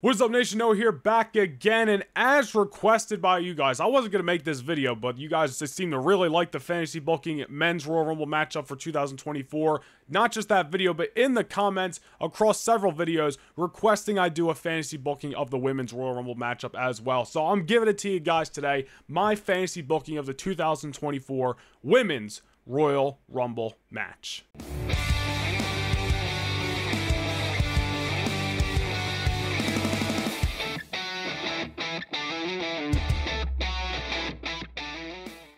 What's up Nation Noah here back again and as requested by you guys I wasn't going to make this video but you guys just seem to really like the fantasy booking men's Royal Rumble matchup for 2024 not just that video but in the comments across several videos requesting I do a fantasy booking of the women's Royal Rumble matchup as well so I'm giving it to you guys today my fantasy booking of the 2024 women's Royal Rumble match.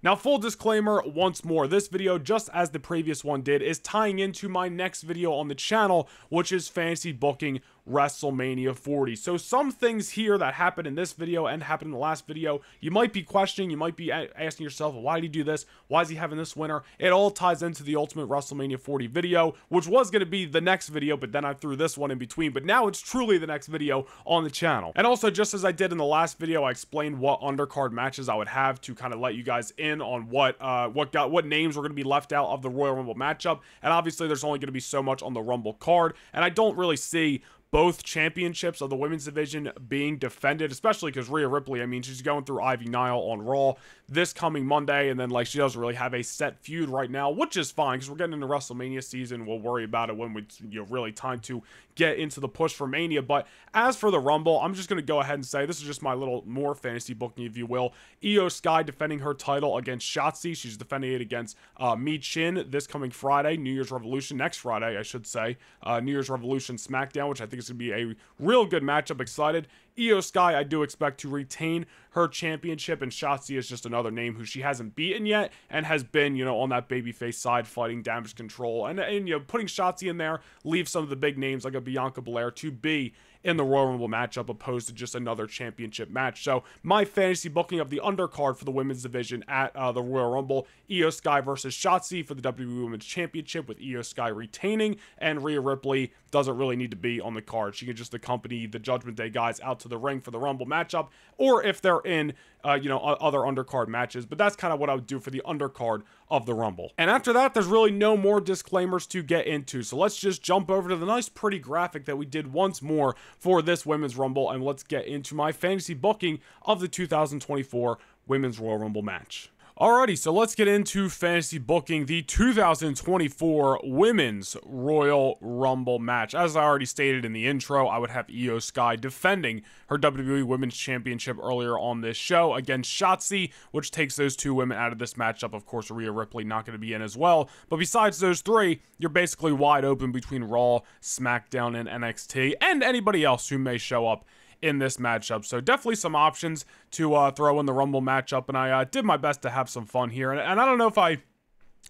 Now, full disclaimer once more, this video, just as the previous one did, is tying into my next video on the channel, which is fantasy booking WrestleMania 40. So some things here that happened in this video and happened in the last video, you might be questioning, you might be asking yourself, why did he do this? Why is he having this winner? It all ties into the Ultimate WrestleMania 40 video, which was going to be the next video, but then I threw this one in between. But now it's truly the next video on the channel. And also, just as I did in the last video, I explained what undercard matches I would have to kind of let you guys in on what uh, what got what names were going to be left out of the Royal Rumble matchup. And obviously, there's only going to be so much on the Rumble card, and I don't really see both championships of the women's division being defended, especially because Rhea Ripley, I mean, she's going through Ivy Nile on Raw this coming Monday, and then, like, she doesn't really have a set feud right now, which is fine because we're getting into WrestleMania season. We'll worry about it when we, you know, really time to get into the push for Mania. But as for the Rumble, I'm just going to go ahead and say this is just my little more fantasy booking, if you will. Iyo Sky defending her title against Shotzi. She's defending it against uh, Michin this coming Friday, New Year's Revolution, next Friday, I should say. Uh, New Year's Revolution SmackDown, which I think is to be a real good matchup. Excited. Iyo Sky, I do expect to retain her championship, and Shotzi is just another name who she hasn't beaten yet and has been, you know, on that babyface side fighting damage control. And, and you know, putting Shotzi in there leaves some of the big names like a Bianca Belair to be in the Royal Rumble matchup opposed to just another championship match. So my fantasy booking of the undercard for the women's division at uh, the Royal Rumble, Iyo Sky versus Shotzi for the WWE Women's Championship with Iyo Sky retaining and Rhea Ripley doesn't really need to be on the card. She can just accompany the Judgment Day guys out to the ring for the Rumble matchup or if they're in uh, you know, other undercard matches. But that's kind of what I would do for the undercard of the Rumble. And after that, there's really no more disclaimers to get into. So let's just jump over to the nice, pretty graphic that we did once more for this Women's Rumble. And let's get into my fantasy booking of the 2024 Women's Royal Rumble match. Alrighty, so let's get into fantasy booking the 2024 Women's Royal Rumble match. As I already stated in the intro, I would have Iyo Sky defending her WWE Women's Championship earlier on this show against Shotzi, which takes those two women out of this matchup. Of course, Rhea Ripley not going to be in as well. But besides those three, you're basically wide open between Raw, SmackDown, and NXT, and anybody else who may show up in this matchup. So definitely some options to uh, throw in the Rumble matchup, and I uh, did my best to have some fun here. And, and I don't know if I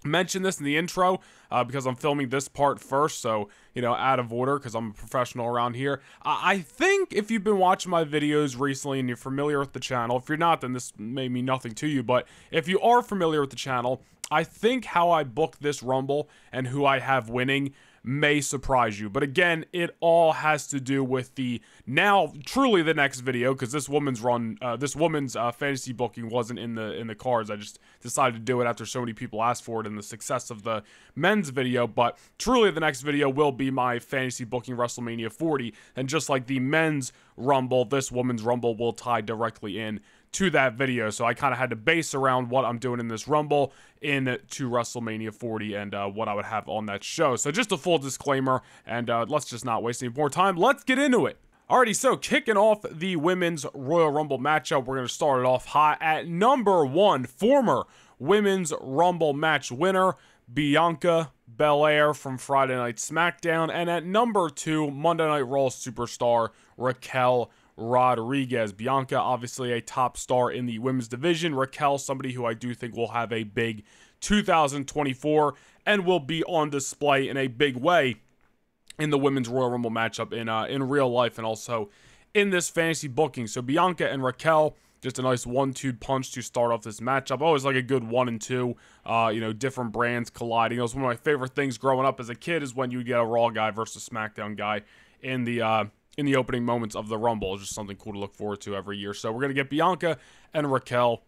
mentioned this in the intro uh, because I'm filming this part first, so you know, out of order because I'm a professional around here. I think if you've been watching my videos recently and you're familiar with the channel, if you're not, then this may mean nothing to you. But if you are familiar with the channel, I think how I book this Rumble and who I have winning may surprise you. But again, it all has to do with the now truly the next video because this woman's run, uh, this woman's uh, fantasy booking wasn't in the in the cards. I just decided to do it after so many people asked for it and the success of the men's video. But truly, the next video will be my fantasy booking WrestleMania 40, and just like the men's Rumble, this woman's Rumble will tie directly in to that video. So I kind of had to base around what I'm doing in this Rumble into WrestleMania 40 and uh, what I would have on that show. So just a full disclaimer, and uh, let's just not waste any more time. Let's get into it. Alrighty, so kicking off the Women's Royal Rumble matchup, we're going to start it off hot at number one, former Women's Rumble match winner, Bianca Belair from Friday Night SmackDown, and at number two, Monday Night Raw superstar Raquel Rodriguez. Bianca, obviously a top star in the women's division. Raquel, somebody who I do think will have a big 2024 and will be on display in a big way in the women's Royal Rumble matchup in uh, in real life and also in this fantasy booking. So Bianca and Raquel, just a nice one-two punch to start off this matchup. Always like a good one and two. Uh, you know, different brands colliding. It was one of my favorite things growing up as a kid is when you get a Raw guy versus SmackDown guy in the uh, in the opening moments of the Rumble. It's just something cool to look forward to every year. So we're going to get Bianca and Raquel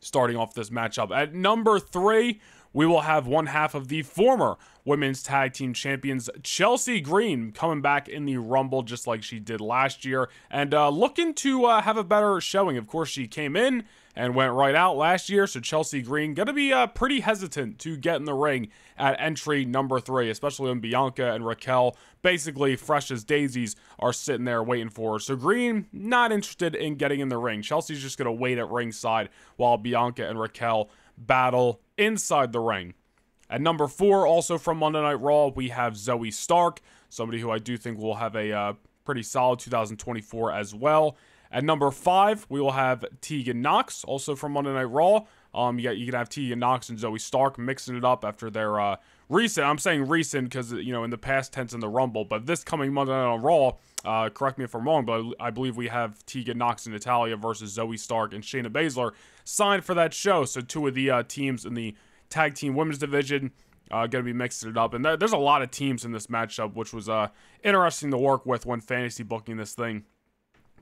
starting off this matchup. At number three, we will have one half of the former women's tag team champions, Chelsea Green, coming back in the Rumble just like she did last year and uh, looking to uh, have a better showing. Of course, she came in and went right out last year, so Chelsea Green going to be uh, pretty hesitant to get in the ring at entry number three, especially when Bianca and Raquel, basically fresh as daisies, are sitting there waiting for her. So Green, not interested in getting in the ring. Chelsea's just going to wait at ringside while Bianca and Raquel battle inside the ring. At number four, also from Monday Night Raw, we have Zoey Stark, somebody who I do think will have a uh, pretty solid 2024 as well. At number five, we will have Tegan Knox, also from Monday Night Raw. Um, you, got, you can have Tegan Knox and Zoey Stark mixing it up after their uh, recent. I'm saying recent because you know in the past tense in the Rumble, but this coming Monday Night on Raw. Uh, correct me if I'm wrong, but I believe we have Tegan Knox and Natalya versus Zoey Stark and Shayna Baszler signed for that show. So two of the uh, teams in the tag team women's division uh, going to be mixing it up, and th- there's a lot of teams in this matchup, which was uh, interesting to work with when fantasy booking this thing.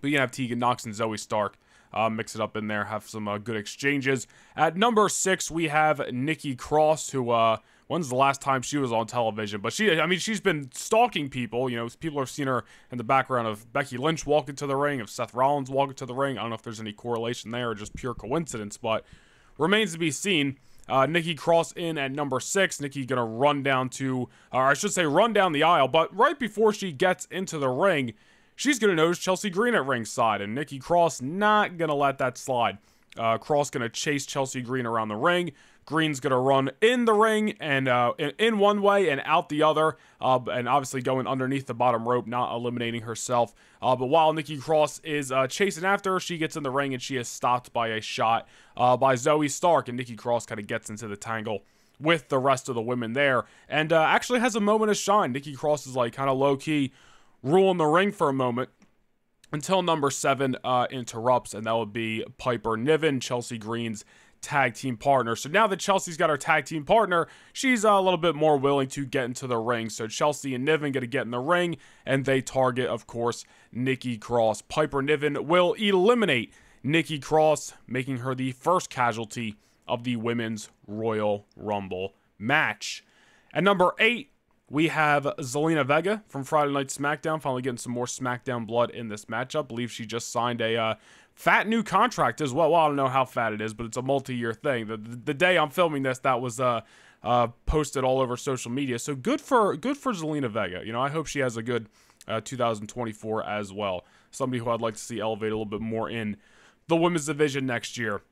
But you have Tegan Knox and Zoey Stark. Uh, mix it up in there, have some uh, good exchanges. At number six, we have Nikki Cross, who uh, when's the last time she was on television? But she, I mean, she's been stalking people. You know, people have seen her in the background of Becky Lynch walking to the ring, of Seth Rollins walking to the ring. I don't know if there's any correlation there or just pure coincidence, but remains to be seen. Uh, Nikki Cross in at number six. Nikki gonna run down to, or I should say, run down the aisle. But right before she gets into the ring, she's going to notice Chelsea Green at ringside, and Nikki Cross not going to let that slide. Uh, Cross going to chase Chelsea Green around the ring. Green's going to run in the ring and uh, in, one way and out the other, uh, and obviously going underneath the bottom rope, not eliminating herself. Uh, but while Nikki Cross is uh, chasing after her, she gets in the ring and she is stopped by a shot uh, by Zoey Stark, and Nikki Cross kind of gets into the tangle with the rest of the women there, and uh, actually has a moment of shine. Nikki Cross is like kind of low key rule in the ring for a moment until number seven uh, interrupts, and that would be Piper Niven, Chelsea Green's tag team partner. So now that Chelsea's got her tag team partner, she's uh, a little bit more willing to get into the ring. So Chelsea and Niven get to get in the ring, and they target, of course, Nikki Cross. Piper Niven will eliminate Nikki Cross, making her the first casualty of the Women's Royal Rumble match. At number eight, we have Zelina Vega from Friday Night SmackDown, finally getting some more SmackDown blood in this matchup. believe she just signed a uh, fat new contract as well. Well, I don't know how fat it is, but it's a multi-year thing. The, the, the day I'm filming this, that was uh, uh, posted all over social media. So good for good for Zelina Vega. You know, I hope she has a good uh, 2024 as well. Somebody who I'd like to see elevate a little bit more in the women's division next year.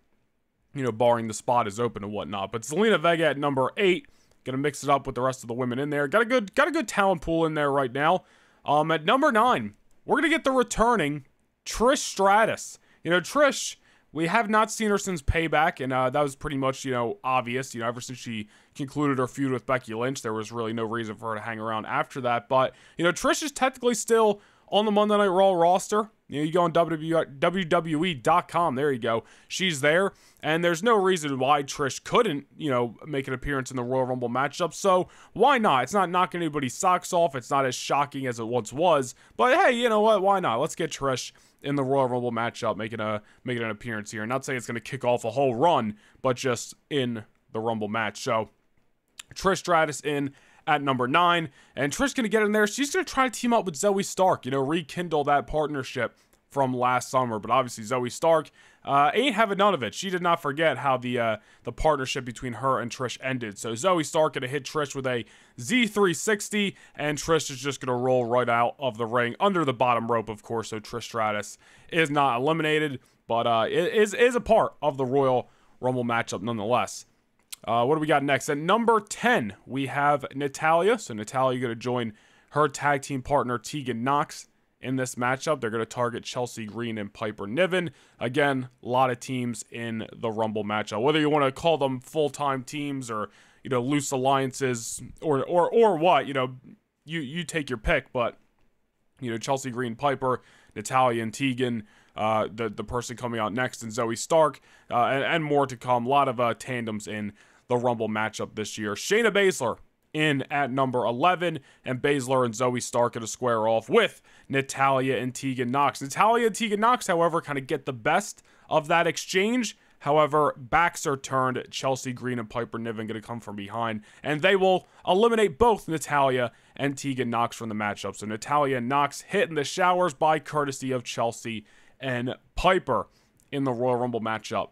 You know, barring the spot is open and whatnot. But Zelina Vega at number eight Gonna mix it up with the rest of the women in there. Got a good got a good talent pool in there right now. Um, at number nine, we're gonna get the returning Trish Stratus. You know, Trish, we have not seen her since Payback, and uh, that was pretty much you know obvious. You know, ever since she concluded her feud with Becky Lynch, there was really no reason for her to hang around after that. But you know, Trish is technically still on the Monday Night Raw roster. You know, you go on WWE.com, there you go. She's there, and there's no reason why Trish couldn't, you know, make an appearance in the Royal Rumble matchup. So why not? It's not knocking anybody's socks off. It's not as shocking as it once was. But hey, you know what? Why not? Let's get Trish in the Royal Rumble matchup, making a making an appearance here. Not saying it's going to kick off a whole run, but just in the Rumble match. So Trish Stratus in at number nine. And Trish gonna get in there. She's gonna try to team up with Zoey Stark, you know, rekindle that partnership from last summer. But obviously, Zoey Stark uh, ain't having none of it. She did not forget how the uh, the partnership between her and Trish ended. So Zoey Stark gonna hit Trish with a Z360, and Trish is just gonna roll right out of the ring under the bottom rope, of course. So Trish Stratus is not eliminated, but uh, is is a part of the Royal Rumble matchup nonetheless. Uh, what do we got next? At number 10, we have Natalya. So Natalya going to join her tag team partner Tegan Knox in this matchup. They're going to target Chelsea Green and Piper Niven. Again, a lot of teams in the Rumble matchup. Whether you want to call them full-time teams or you know loose alliances or or or what, you know, you you take your pick. But you know Chelsea Green, Piper, Natalya, and Tegan. Uh, the the person coming out next, and Zoey Stark, uh, and, and, more to come. A lot of uh, tandems in the Rumble matchup this year. Shayna Baszler in at number 11, and Baszler and Zoey Stark at a square off with Natalya and Tegan Knox. Natalya and Tegan Knox, however, kind of get the best of that exchange However, backs are turned. Chelsea Green and Piper Niven going to come from behind, and they will eliminate both Natalya and Tegan Knox from the matchup. So Natalya and Knox hit in the showers by courtesy of Chelsea and Piper in the Royal Rumble matchup.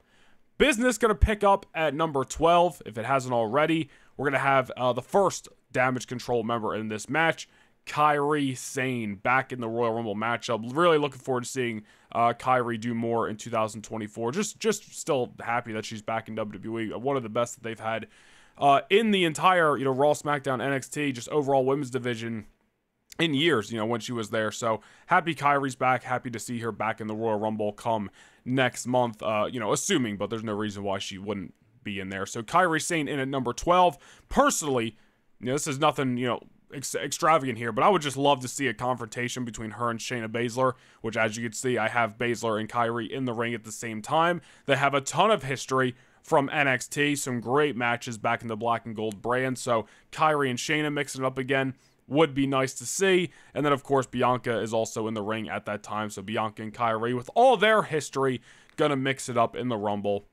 Business going to pick up at number 12 if it hasn't already. We're going to have uh, the first damage control member in this match. Kairi Sane back in the Royal Rumble matchup. Really looking forward to seeing uh, Kairi do more in 2024. Just, just still happy that she's back in WWE. One of the best that they've had uh, in the entire, you know, Raw, SmackDown, NXT, just overall women's division in years, you know, when she was there. So happy Kairi's back. Happy to see her back in the Royal Rumble come next month. Uh, you know, assuming, but there's no reason why she wouldn't be in there. So Kairi Sane in at number 12. Personally, you know, this is nothing, you know, ex- extravagant here, but I would just love to see a confrontation between her and Shayna Baszler, which, as you can see, I have Baszler and Kairi in the ring at the same time. They have a ton of history from NXT, some great matches back in the black and gold brand. So Kairi and Shayna mixing it up again would be nice to see. And then, of course, Bianca is also in the ring at that time. So Bianca and Kairi, with all their history, gonna mix it up in the Rumble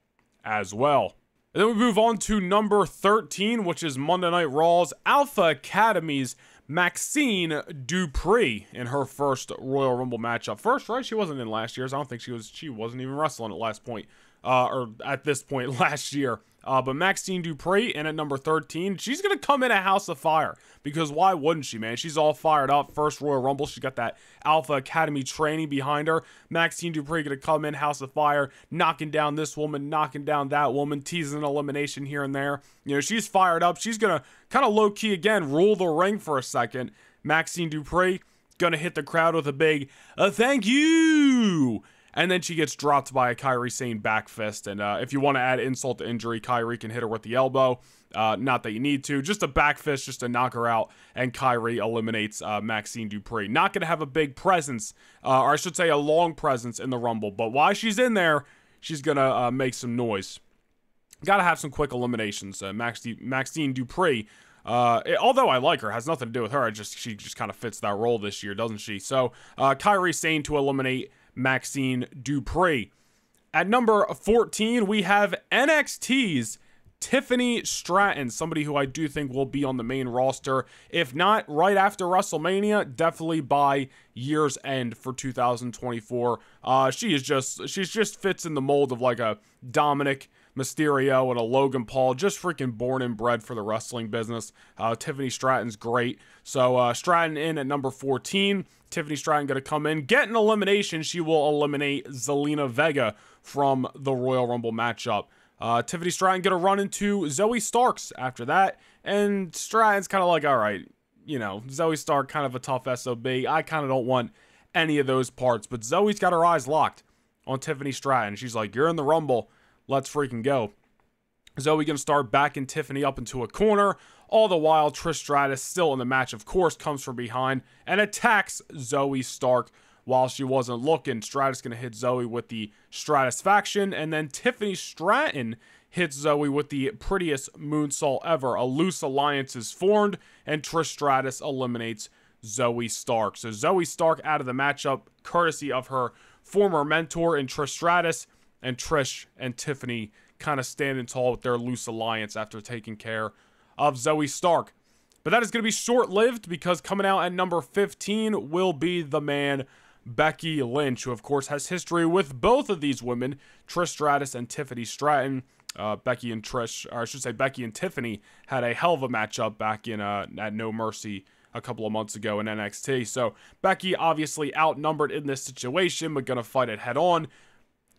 as well. And then we move on to number 13, which is Monday Night Raw's Alpha Academy's Maxxine Dupri in her first Royal Rumble matchup. First, right? She wasn't in last year's. I don't think she was. She wasn't even wrestling at last point, uh, or at this point last year. Uh, but Maxxine Dupri in at number 13, she's going to come in a House of Fire because why wouldn't she, man? She's all fired up. First Royal Rumble, she's got that Alpha Academy training behind her. Maxxine Dupri going to come in House of Fire, knocking down this woman, knocking down that woman, teasing an elimination here and there. You know, she's fired up. She's going to kind of low key again rule the ring for a second. Maxxine Dupri going to hit the crowd with a big uh, thank you and then she gets dropped by a Kairi Sane back fist. And uh, if you want to add insult to injury, Kairi can hit her with the elbow. Uh, not that you need to, just a back fist just to knock her out. And Kairi eliminates uh, Maxxine Dupri. Not going to have a big presence, uh, or I should say a long presence in the Rumble. But while she's in there, she's going to uh, make some noise. Got to have some quick eliminations. Uh, Max Maxxine Dupri. Uh, it, although I like her, has nothing to do with her. I just she just kind of fits that role this year, doesn't she? So uh, Kairi Sane to eliminate Maxxine Dupri. At number 14, we have NXT's Tiffany Stratton, somebody who I do think will be on the main roster. If not right after WrestleMania, definitely by year's end for 2024. Uh, she is just, she's just fits in the mold of like a Dominic Mysterio and a Logan Paul, just freaking born and bred for the wrestling business. Uh, Tiffany Stratton's great. So uh, Stratton in at number 14. Tiffany Stratton going to come in, get an elimination. She will eliminate Zelina Vega from the Royal Rumble matchup. Uh, Tiffany Stratton going to run into Zoey Starks after that. And Stratton's kind of like, all right, you know, Zoey Stark kind of a tough SOB. I kind of don't want any of those parts. But Zoey's got her eyes locked on Tiffany Stratton. She's like, you're in the Rumble. Let's freaking go. Zoey going to start backing Tiffany up into a corner. All the while, Trish Stratus, still in the match, of course, comes from behind and attacks Zoey Stark while she wasn't looking. Stratus going to hit Zoey with the Stratusfaction, and then Tiffany Stratton hits Zoey with the prettiest moonsault ever. A loose alliance is formed, and Trish Stratus eliminates Zoey Stark. So Zoey Stark out of the matchup, courtesy of her former mentor in Trish Stratus and Trish and Tiffany kind of standing tall with their loose alliance after taking care of Zoey Stark. But that is going to be short lived because coming out at number 15 will be the man Becky Lynch, who of course has history with both of these women, Trish Stratus and Tiffany Stratton. Uh, Becky and Trish, or I should say Becky and Tiffany, had a hell of a matchup back in uh, at No Mercy a couple of months ago in NXT. So Becky obviously outnumbered in this situation, but gonna fight it head on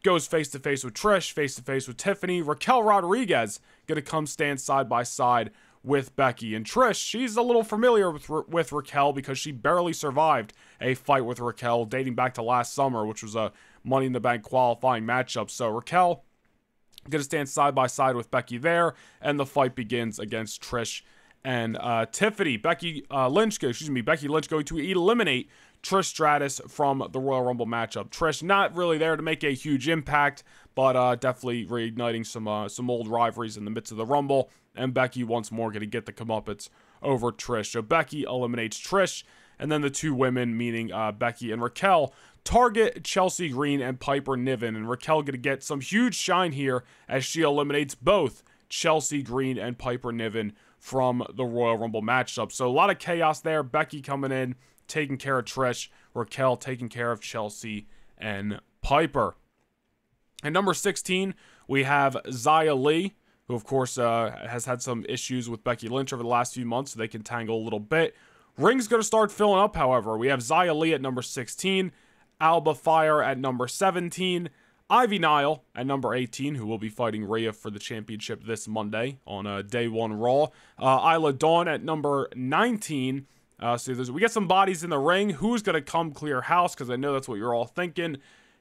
goes face to face with Trish, face to face with Tiffany. Raquel Rodriguez to come stand side by side with Becky. And Trish, she's a little familiar with, with Raquel because she barely survived a fight with Raquel dating back to last summer, which was a Money in the Bank qualifying matchup. So Raquel to stand side by side with Becky there, and the fight begins against Trish and uh, Tiffany. Becky uh, Lynch, excuse me, Becky Lynch going to eliminate Trish Stratus from the Royal Rumble matchup. Trish not really there to make a huge impact, but uh, definitely reigniting some uh, some old rivalries in the midst of the Rumble. And Becky once more going to get the comeuppance over Trish. So Becky eliminates Trish, and then the two women, meaning uh, Becky and Raquel, target Chelsea Green and Piper Niven. And Raquel going to get some huge shine here as she eliminates both Chelsea Green and Piper Niven from the Royal Rumble matchup. So a lot of chaos there. Becky coming in, taking care of Trish. Raquel taking care of Chelsea and Piper. At number 16, we have Xia Li, who, of course, uh, has had some issues with Becky Lynch over the last few months, so they can tangle a little bit. Ring's going to start filling up, however. We have Xia Li at number 16, Alba Fire at number 17, Ivy Nile at number 18, who will be fighting Rhea for the championship this Monday on uh, day one Raw. Uh, Isla Dawn at number 19. Uh, so we get some bodies in the ring. Who's going to come clear house? Because I know that's what you're all thinking.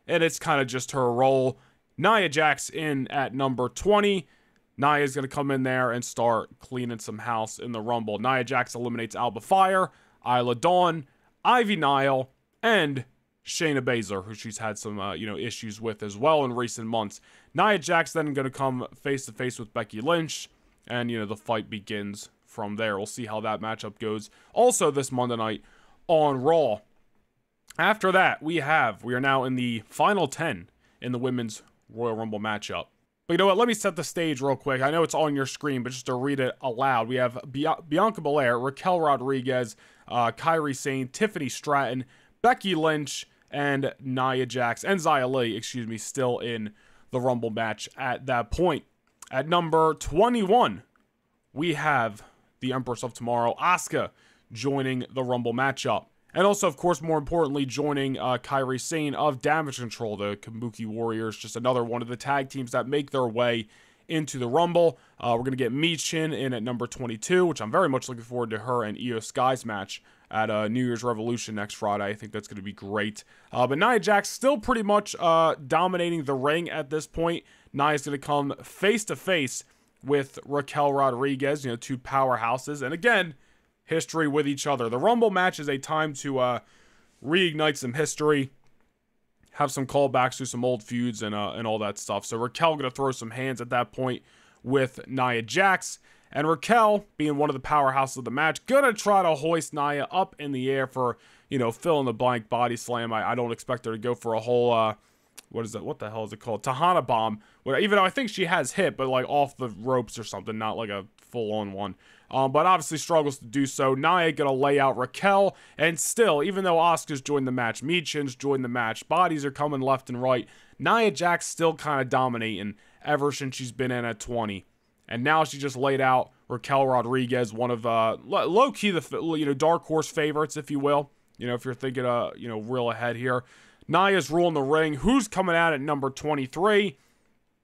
And it's kind of just her role. Nia Jax in at number 20. Nia is going to come in there and start cleaning some house in the Rumble. Nia Jax eliminates Alba Fire, Isla Dawn, Ivy Nile, and Shayna Baszler, who she's had some uh, you know issues with as well in recent months. Nia Jax then going to come face to face with Becky Lynch, and you know the fight begins from there. We'll see how that matchup goes. Also this Monday night on Raw. After that, we have we are now in the final ten in the women's Royal Rumble matchup. But you know what? Let me set the stage real quick. I know it's on your screen, but just to read it aloud, we have Bianca Belair, Raquel Rodriguez, uh, Kairi Sane, Tiffany Stratton, Becky Lynch, and Nia Jax and Xia Li, excuse me, still in the Rumble match at that point. At number 21, we have the Empress of Tomorrow, Asuka, joining the Rumble matchup. And also, of course, more importantly, joining uh, Kairi Sane of Damage Control, the Kabuki Warriors, just another one of the tag teams that make their way into the Rumble. Uh, we're going to get Michin in at number 22, which I'm very much looking forward to her and Iyo Sky's match at uh, New Year's Revolution next Friday. I think that's going to be great. Uh, but Nia Jax still pretty much uh, dominating the ring at this point. Nia's going to come face to face with Raquel Rodriguez, you know, two powerhouses. And again, history with each other. The Rumble match is a time to uh, reignite some history, have some callbacks to some old feuds and uh, and all that stuff. So Raquel gonna throw some hands at that point with Nia Jax. And Raquel, being one of the powerhouses of the match, gonna try to hoist Nia up in the air for, you know, fill in the blank body slam. I, I don't expect her to go for a whole, uh, what is that? What the hell is it called? Tejana bomb. Even though I think she has hit, but like off the ropes or something, not like a full on one um, but obviously struggles to do so. Nia gonna lay out Raquel, and still, even though Asuka's joined the match, Michin's joined the match, bodies are coming left and right. Nia Jax still kind of dominating ever since she's been in at 20. And now she just laid out Raquel Rodriguez, one of uh, low key the you know dark horse favorites, if you will. You know if you're thinking uh you know real ahead here. Nia's ruling the ring. Who's coming out at number 23?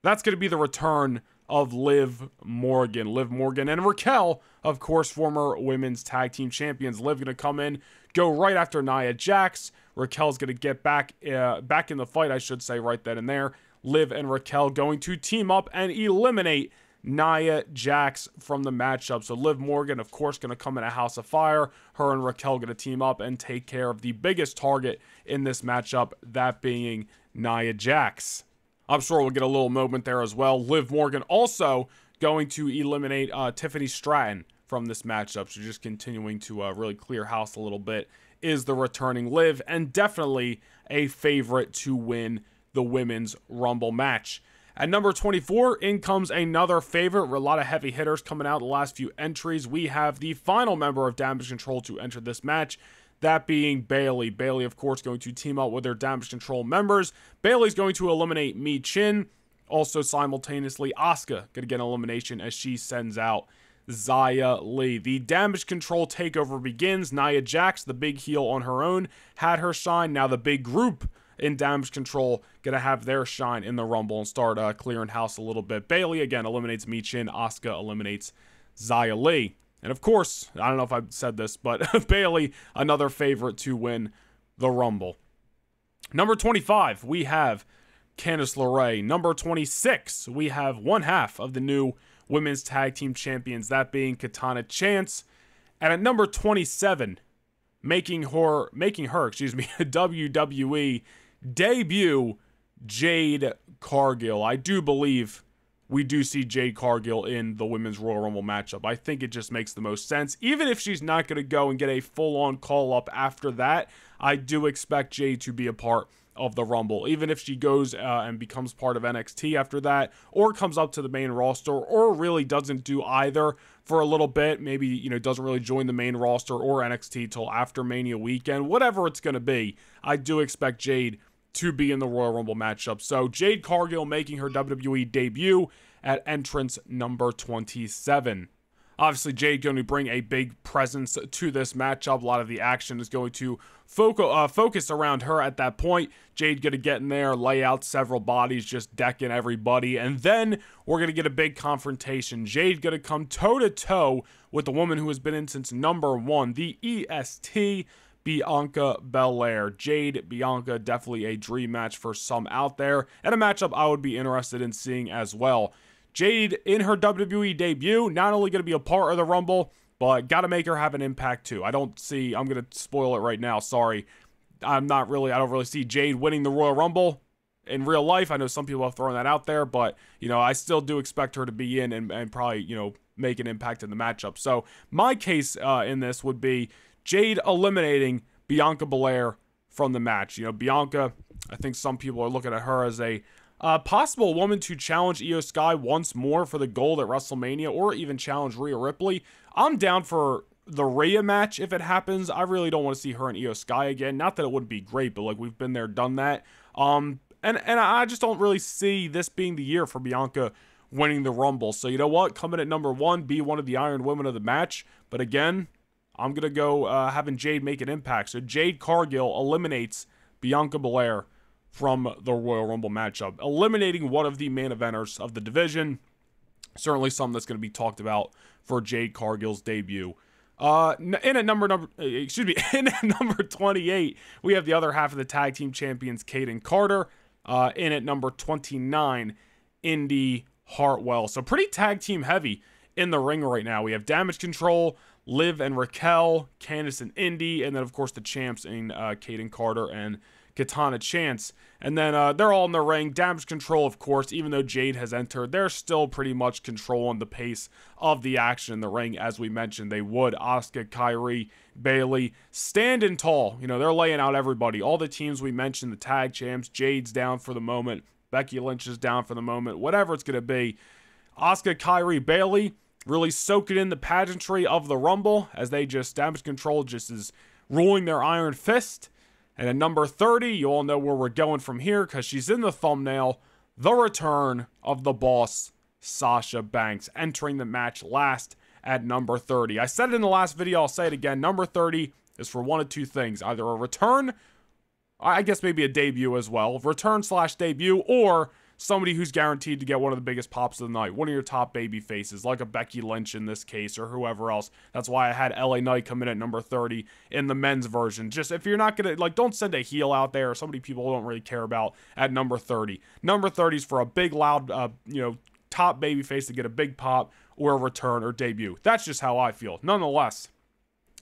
That's going to be the return of Liv Morgan. Liv Morgan and Raquel, of course, former women's tag team champions. Liv going to come in, go right after Nia Jax. Raquel's going to get back uh, back in the fight, I should say, right then and there. Liv and Raquel going to team up and eliminate Nia Jax from the matchup. So Liv Morgan, of course, going to come in a House of Fire. Her and Raquel going to team up and take care of the biggest target in this matchup, that being Nia Jax. I'm sure we'll get a little moment there as well. Liv Morgan also going to eliminate uh, Tiffany Stratton from this matchup. So just continuing to uh, really clear house a little bit is the returning Liv and definitely a favorite to win the women's Rumble match. At number 24, in comes another favorite. A lot of heavy hitters coming out the last few entries. We have the final member of Damage Control to enter this match. That being Bayley. Bayley, of course, going to team up with their damage control members. Bayley's going to eliminate Michin. Also, simultaneously, Asuka going to get an elimination as she sends out Xia Li. The damage control takeover begins. Nia Jax, the big heel on her own, had her shine. Now the big group in damage control gonna have their shine in the rumble and start uh, clearing house a little bit. Bayley again eliminates Michin. Asuka eliminates Xia Li. And of course, I don't know if I said this, but Bayley, another favorite to win the Rumble. Number 25, we have Candice LeRae. Number 26, we have one half of the new women's tag team champions, that being Katana Chance. And at number 27, making her making her, excuse me, WWE debut, Jade Cargill. I do believe we do see Jade Cargill in the Women's Royal Rumble matchup. I think it just makes the most sense. Even if she's not going to go and get a full on call up after that, I do expect Jade to be a part of the Rumble, even if she goes uh, and becomes part of NXT after that, or comes up to the main roster, or really doesn't do either for a little bit. Maybe, you know, doesn't really join the main roster or NXT till after Mania weekend, whatever it's going to be. I do expect Jade to be in the Royal Rumble matchup. So Jade Cargill making her WWE debut at entrance number 27. Obviously, Jade going to bring a big presence to this matchup. A lot of the action is going to foco- uh, focus around her at that point. Jade going to get in there, lay out several bodies, just decking everybody. And then we're going to get a big confrontation. Jade going to come toe to toe with the woman who has been in since number one, the EST. Bianca Belair. Jade, Bianca, definitely a dream match for some out there, and a matchup I would be interested in seeing as well. Jade, in her WWE debut, not only going to be a part of the Rumble, but got to make her have an impact too. I don't see, I'm going to spoil it right now. Sorry. I'm not really, I don't really see Jade winning the Royal Rumble in real life. I know some people have thrown that out there, but, you know, I still do expect her to be in and, and probably, you know, make an impact in the matchup. So my case uh, in this would be Jade eliminating Bianca Belair from the match. You know, Bianca, I think some people are looking at her as a uh, possible woman to challenge Iyo Sky once more for the gold at WrestleMania or even challenge Rhea Ripley. I'm down for the Rhea match if it happens. I really don't want to see her and Iyo Sky again. Not that it wouldn't be great, but like we've been there, done that. Um, and and I just don't really see this being the year for Bianca winning the Rumble. So you know what? Coming at number one, be one of the Iron Women of the match. But again, I'm gonna go uh, having Jade make an impact. So Jade Cargill eliminates Bianca Belair from the Royal Rumble matchup, eliminating one of the main eventers of the division. Certainly something that's going to be talked about for Jade Cargill's debut. Uh, in at number number, uh, excuse me, in at number 28, we have the other half of the tag team champions, Kayden Carter. Uh, in at number 29, Indy Hartwell. So pretty tag team heavy in the ring right now. We have Damage Control, Liv and Raquel, Candice and Indy, and then of course the champs in uh, Kayden Carter and Katana Chance. And then uh, they're all in the ring. Damage control, of course, even though Jade has entered, they're still pretty much controlling the pace of the action in the ring, as we mentioned they would. Asuka, Kairi, Bayley, standing tall. You know, they're laying out everybody. All the teams we mentioned, the tag champs, Jade's down for the moment. Becky Lynch is down for the moment. Whatever it's going to be. Asuka, Kairi, Bayley really soaking in the pageantry of the Rumble as they just, damage control just is ruling their iron fist. And at number 30, you all know where we're going from here because she's in the thumbnail. The return of the boss, Sasha Banks, entering the match last at number 30. I said it in the last video, I'll say it again. Number 30 is for one of two things either a return, I guess maybe a debut as well, return slash debut, or somebody who's guaranteed to get one of the biggest pops of the night, one of your top baby faces, like a Becky Lynch in this case, or whoever else. That's why I had LA Knight come in at number 30 in the men's version. Just if you're not gonna like, don't send a heel out there, or somebody people don't really care about at number 30. Number 30 is for a big, loud, uh, you know, top baby face to get a big pop or a return or debut. That's just how I feel. Nonetheless.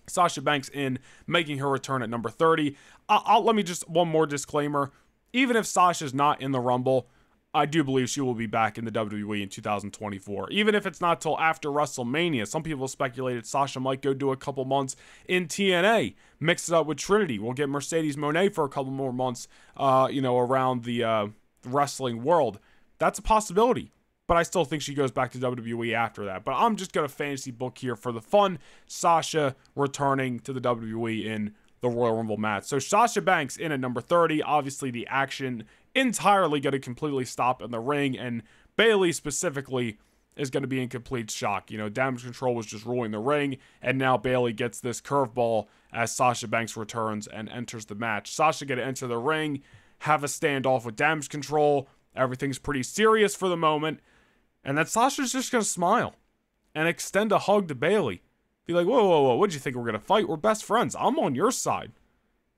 Sasha Banks in making her return at number 30. I'll, I'll, let me just one more disclaimer. Even if Sasha's not in the Rumble, I do believe she will be back in the WWE in 2024. Even if it's not till after WrestleMania. Some people speculated Sasha might go do a couple months in TNA, mix it up with Trinity. We'll get Mercedes Moné for a couple more months, uh, you know, around the uh, wrestling world. That's a possibility. But I still think she goes back to WWE after that. But I'm just going to fantasy book here for the fun. Sasha returning to the WWE in the Royal Rumble match. So Sasha Banks in at number 30. Obviously, the action entirely going to completely stop in the ring, and Bayley specifically is going to be in complete shock. You know, damage control was just ruling the ring, and now Bayley gets this curveball as Sasha Banks returns and enters the match. Sasha going to enter the ring, have a standoff with damage control. Everything's pretty serious for the moment, and then Sasha's just going to smile and extend a hug to Bayley. Be like, whoa, whoa, whoa, what'd you think we're going to fight? We're best friends. I'm on your side.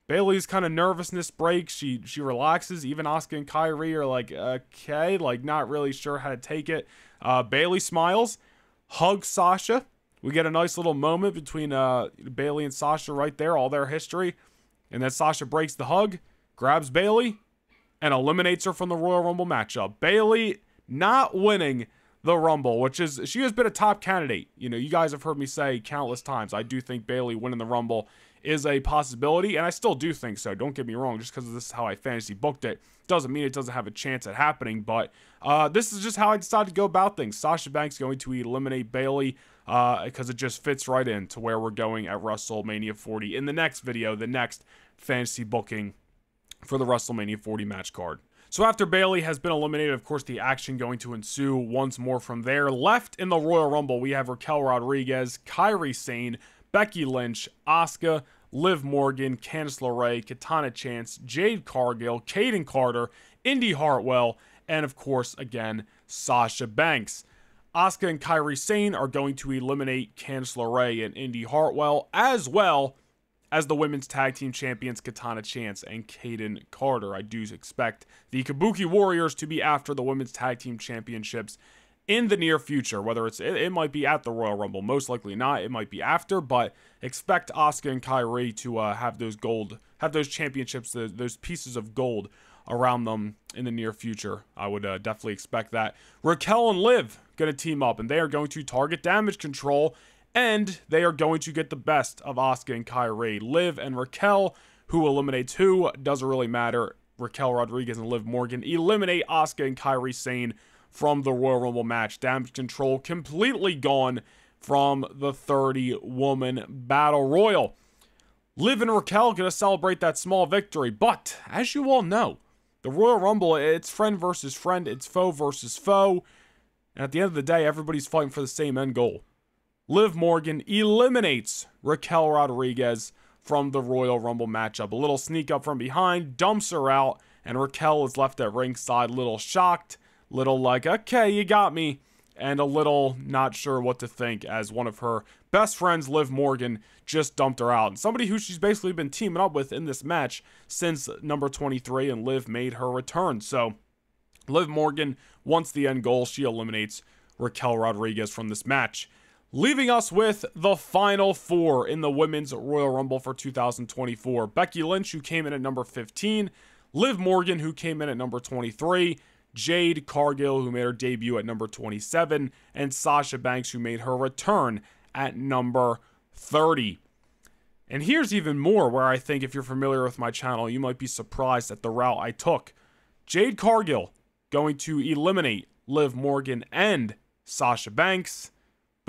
Bayley's kind of nervousness breaks. She she relaxes. Even Asuka and Kairi are like, okay, like not really sure how to take it. Uh, Bayley smiles, hugs Sasha. We get a nice little moment between uh, Bayley and Sasha right there, all their history. And then Sasha breaks the hug, grabs Bayley, and eliminates her from the Royal Rumble matchup. Bayley not winning the Rumble, which is she has been a top candidate. You know, you guys have heard me say countless times. I do think Bayley winning the Rumble is a possibility, and I still do think so. Don't get me wrong, just because this is how I fantasy booked it doesn't mean it doesn't have a chance at happening. But uh, this is just how I decided to go about things. Sasha Banks going to eliminate Bayley because uh, it just fits right into where we're going at WrestleMania 40 in the next video, the next fantasy booking for the WrestleMania 40 match card. So after Bayley has been eliminated, of course, the action going to ensue once more from there. Left in the Royal Rumble, we have Raquel Rodriguez, Kairi Sane, Becky Lynch, Asuka, Liv Morgan, Candice LeRae, Katana Chance, Jade Cargill, Kayden Carter, Indy Hartwell, and of course, again, Sasha Banks. Asuka and Kairi Sane are going to eliminate Candice LeRae and Indy Hartwell, as well as the women's tag team champions Katana Chance and Kayden Carter. I do expect the Kabuki Warriors to be after the women's tag team championships in the near future. Whether it's it, it might be at the Royal Rumble, most likely not. It might be after, but expect Asuka and Kairi to uh, have those gold, have those championships, those, those pieces of gold around them in the near future. I would uh, definitely expect that. Raquel and Liv going to team up, and they are going to target damage control and they are going to get the best of Asuka and Kairi. Liv and Raquel, who eliminates who, doesn't really matter. Raquel Rodriguez and Liv Morgan eliminate Asuka and Kairi Sane from the Royal Rumble match. Damage control completely gone from the 30 woman battle royal. Liv and Raquel gonna celebrate that small victory, but as you all know, the Royal Rumble, it's friend versus friend, it's foe versus foe. And at the end of the day, everybody's fighting for the same end goal. Liv Morgan eliminates Raquel Rodriguez from the Royal Rumble matchup. A little sneak up from behind, dumps her out, and Raquel is left at ringside, little shocked, little like, okay, you got me, and a little not sure what to think as one of her best friends, Liv Morgan, just dumped her out. And somebody who she's basically been teaming up with in this match since number 23, and Liv made her return. So, Liv Morgan, once the end goal, she eliminates Raquel Rodriguez from this match leaving us with the final four in the Women's Royal Rumble for 2024. Becky Lynch, who came in at number 15, Liv Morgan, who came in at number 23, Jade Cargill, who made her debut at number 27, and Sasha Banks, who made her return at number 30. And here's even more where I think if you're familiar with my channel, you might be surprised at the route I took. Jade Cargill going to eliminate Liv Morgan and Sasha Banks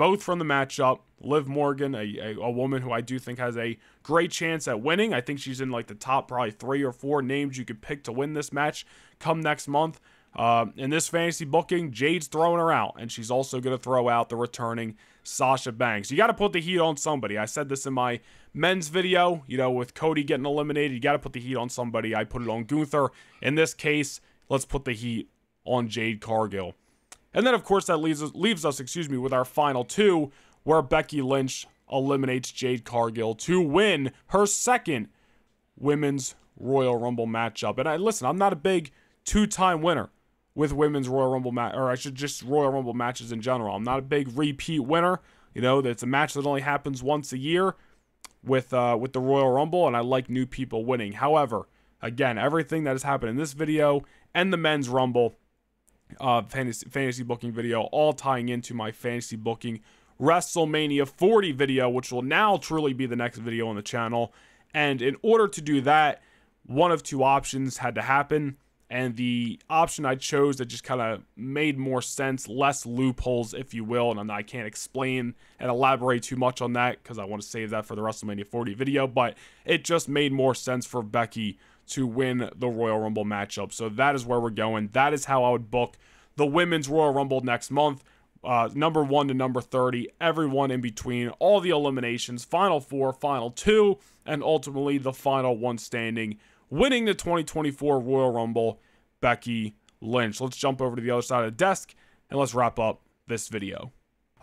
both from the matchup. Liv Morgan, a, a, a, woman who I do think has a great chance at winning. I think she's in like the top probably three or four names you could pick to win this match come next month. Uh, in this fantasy booking, Jade's throwing her out, and she's also going to throw out the returning Sasha Banks. You got to put the heat on somebody. I said this in my men's video, you know, with Cody getting eliminated, you got to put the heat on somebody. I put it on Gunther. In this case, let's put the heat on Jade Cargill. And then, of course, that leaves us, leaves us, excuse me, with our final two, where Becky Lynch eliminates Jade Cargill to win her second women's Royal Rumble matchup. And I listen, I'm not a big two-time winner with women's Royal Rumble match, or I should just Royal Rumble matches in general. I'm not a big repeat winner. You know, it's a match that only happens once a year with uh, with the Royal Rumble, and I like new people winning. However, again, everything that has happened in this video and the men's Rumble uh, fantasy, fantasy booking video, all tying into my fantasy booking WrestleMania 40 video, which will now truly be the next video on the channel. And in order to do that, one of two options had to happen. And the option I chose that just kind of made more sense, less loopholes, if you will. And I can't explain and elaborate too much on that because I want to save that for the WrestleMania 40 video. But it just made more sense for Becky to win the Royal Rumble matchup. So that is where we're going. That is how I would book the Women's Royal Rumble next month. Uh, number one to number 30, everyone in between, all the eliminations, final four, final two, and ultimately the final one standing, winning the 2024 Royal Rumble, Becky Lynch. Let's jump over to the other side of the desk and let's wrap up this video.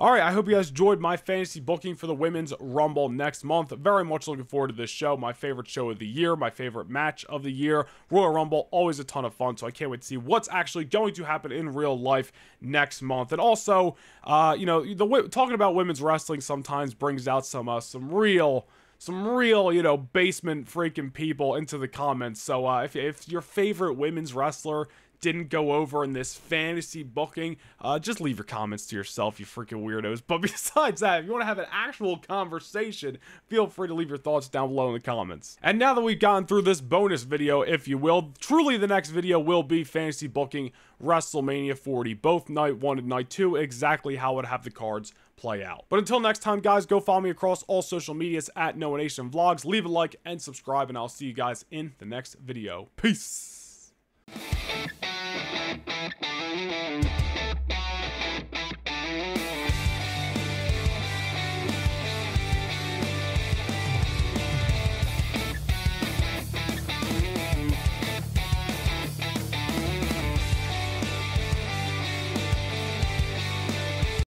All right, I hope you guys enjoyed my fantasy booking for the Women's Rumble next month. Very much looking forward to this show. My favorite show of the year, my favorite match of the year. Royal Rumble, always a ton of fun, so I can't wait to see what's actually going to happen in real life next month. And also, uh, you know, the talking about women's wrestling sometimes brings out some uh, some real some real, you know, basement freaking people into the comments. So uh, if, if your favorite women's wrestler didn't go over in this fantasy booking, uh, just leave your comments to yourself, you freaking weirdos. But besides that, if you want to have an actual conversation, feel free to leave your thoughts down below in the comments. And now that we've gone through this bonus video, if you will, truly the next video will be fantasy booking WrestleMania 40, both night one and night two, exactly how it would have the cards play out. But until next time, guys, go follow me across all social medias at Noah Nation Vlogs. Leave a like and subscribe, and I'll see you guys in the next video. Peace. Thank you.